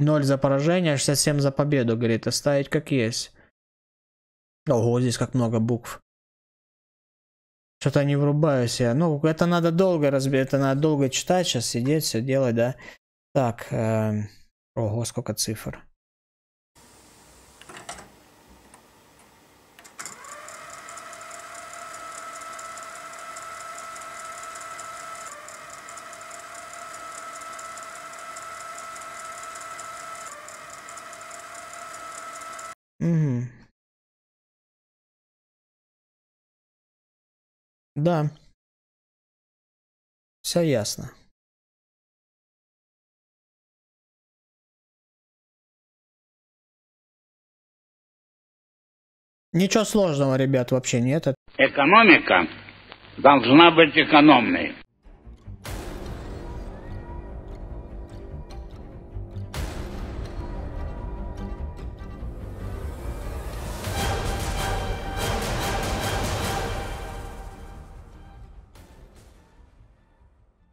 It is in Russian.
0 за поражение, 67 за победу, говорит, оставить как есть. Ого, здесь как много букв. Что-то не врубаюсь я. Ну, это надо долго разбить, это надо долго читать, сейчас сидеть, все делать, да. Так, э, ого, сколько цифр. Угу. Да. Все ясно. Ничего сложного, ребят, вообще нет. Экономика должна быть экономной.